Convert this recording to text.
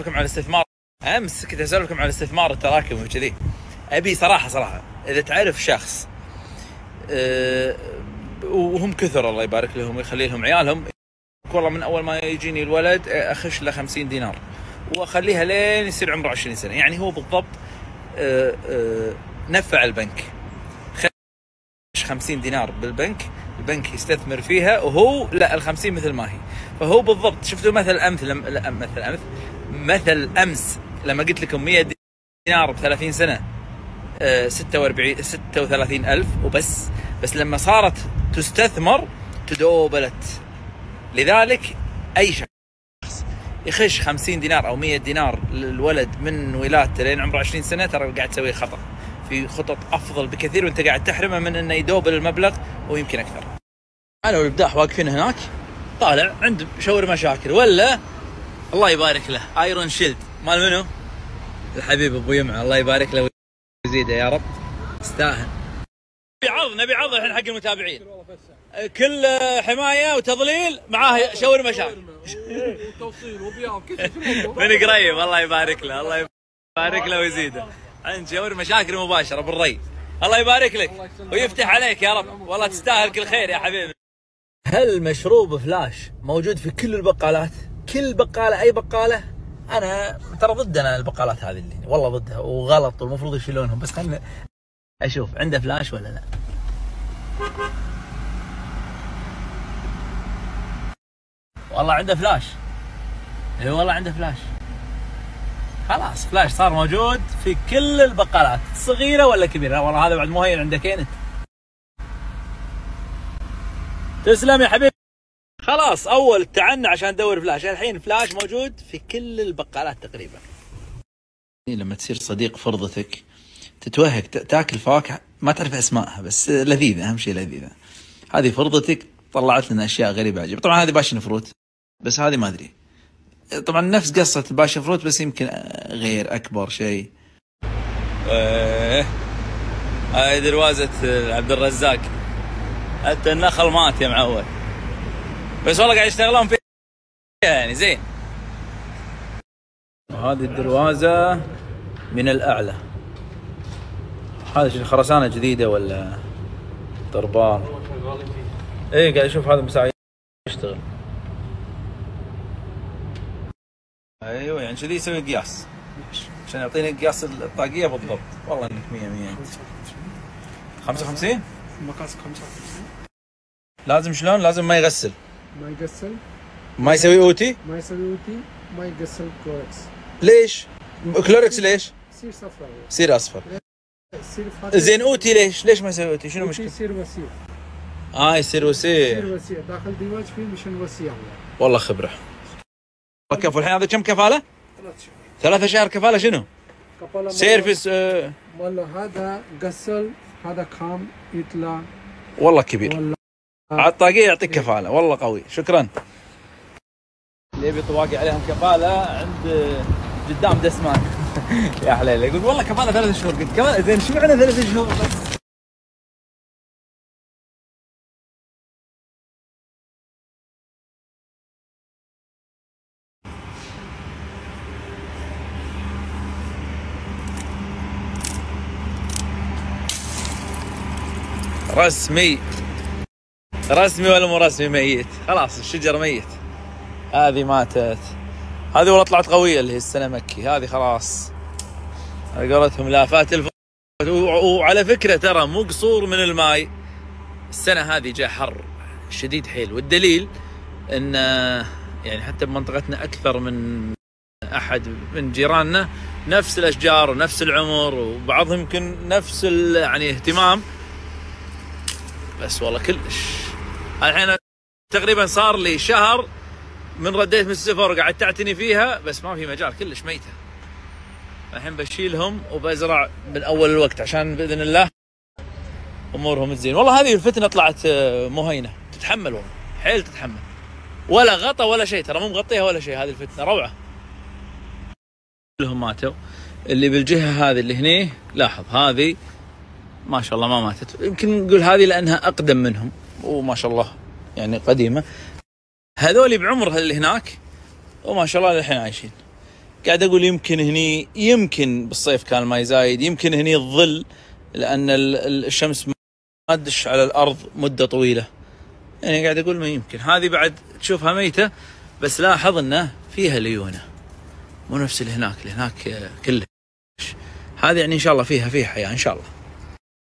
لكم على الاستثمار أمس كنت اسولف لكم على الاستثمار التراكمي وكذي. أبي صراحة صراحة إذا تعرف شخص أه وهم كثر الله يبارك لهم ويخلي لهم عيالهم والله من أول ما يجيني الولد أخش له 50 دينار وأخليها لين يصير عمره 20 سنة. يعني هو بالضبط أه أه نفع البنك. خش 50 دينار بالبنك البنك يستثمر فيها وهو لا ال 50 مثل ما هي. فهو بالضبط شفتوا مثل لا مثل امس مثل أمس لما قلت لكم 100 دينار ب 30 سنة آه، 46 36 ألف وبس. بس لما صارت تستثمر تدوبلت. لذلك أي شخص يخش 50 دينار أو 100 دينار للولد من ولادته لين عمره 20 سنة ترى قاعد تسوي خطأ. في خطط أفضل بكثير وأنت قاعد تحرمه من إنه يدوبل المبلغ ويمكن أكثر. أنا والإبداع واقفين هناك طالع عند شاور مشاكل ولا الله يبارك له ايرون شيلد مال منو؟ الحبيب أبو يمعة الله يبارك له ويزيده يا رب يستاهل. نبي عرض نبي عرض الحين حق المتابعين. كل حماية وتضليل معاه شاور مشاكل. وتوصيل شيء من قريب الله يبارك له الله يبارك له ويزيده. عند شاور مشاكل مباشرة بالري. الله يبارك لك ويفتح عليك يا رب والله تستاهل كل خير يا حبيبي. هل مشروب فلاش موجود في كل البقالات؟ كل بقالة أي بقالة أنا ترى ضد أنا البقالات هذه اللي والله ضدها وغلط والمفروض يشيلونهم بس خلنا أشوف عنده فلاش ولا لا. والله عنده فلاش إي والله عنده فلاش خلاص فلاش صار موجود في كل البقالات صغيرة ولا كبيرة؟ والله هذا بعد مو هين عندك إنت. تسلم يا حبيبي. خلاص أول تعنا عشان ندور فلاش. الحين فلاش موجود في كل البقالات تقريبا. لما تصير صديق فرضتك تتوهق تاكل فواكه ما تعرف أسمائها بس لذيذة أهم شيء لذيذة. هذه فرضتك طلعت لنا أشياء غريبة عجيبة. طبعا هذه passion fruit بس هذه ما أدري. طبعا نفس قصة ال passion fruit بس يمكن غير أكبر شيء. إيه هاي دروازة عبد الرزاق. حتى النخل مات يا معود. بس والله قاعد يشتغلون فيها. يعني زين. وهذه الدروازة من الأعلى. هذا خرسانة جديدة ولا طربان؟ إيه قاعد أشوف هذا مساعي يشتغل. أيوه يعني كذي يسوي قياس. عشان يعطيني قياس الطاقية بالضبط. والله إنك 100 100 انت 55 مقاس 55 لازم شلون؟ لازم ما يغسل. ما يقسل ما يسوي أوتي؟ ما يسوي أوتي ما يقسل كويس ليش؟ كلوركس ليش؟ يصير صفراء. يصير أصفر. زين أوتي ليش؟ ليش ما يسوي أوتي؟ شنو المشكلة؟ يصير وسيع. آه يصير وسيع. يصير وسيع. داخل ديواج فيه مشان وسيع. والله خبرة. كفو الحين هذا كم كفالة؟ ثلاث شهور ثلاثة شهر كفالة شنو؟ كفالة سيرفيس آه. والله هذا قسل هذا كام يطلع والله كبير. والله. على الطاقية يعطيك كفالة. والله قوي. شكرا. اللي يبي طواقي عليهم كفالة عند قدام دسمان يا حليل يقول والله كفالة ثلاث شهور. قلت كفالة زين شو معنى ثلاث شهور؟ بس. رسمي. رسمي ولا مو رسمي ميت. خلاص الشجر ميت. هذه ماتت. هذه والله طلعت قوية اللي هي السنة مكي. هذه خلاص. على قولتهم لافات الف... و- وعلى فكرة ترى مو قصور من الماي. السنة هذه جاء حر شديد حيل. والدليل إن يعني حتى بمنطقتنا أكثر من أحد من جيراننا نفس الأشجار ونفس العمر وبعضهم يمكن نفس يعني اهتمام. بس والله كلش. الحين تقريبا صار لي شهر من رديت من السفر وقعدت تعتني فيها بس ما في مجال كلش ميتة. الحين بشيلهم وبزرع من أول الوقت عشان بإذن الله أمورهم تزين. والله هذه الفتنة طلعت آه، مو هينه تتحمل والله. حيل تتحمل. ولا غطى ولا شيء ترى مو مغطيها ولا شيء هذه الفتنة روعة. كلهم ماتوا. اللي بالجهة هذه اللي هني لاحظ هذه ما شاء الله ما ماتت. يمكن نقول هذه لأنها أقدم منهم. وما شاء الله يعني قديمة. هذول بعمر اللي هناك؟ وما شاء الله للحين عايشين. قاعد أقول يمكن هني يمكن بالصيف كان الماي زايد يمكن هني الظل لأن ال- ال- الشمس ما تدش على الأرض مدة طويلة. يعني قاعد أقول ما يمكن. هذه بعد تشوفها ميتة بس لاحظ إنه فيها ليونة. مو نفس اللي هناك اللي هناك كله هذه يعني إن شاء الله فيها فيها حياه إن شاء الله.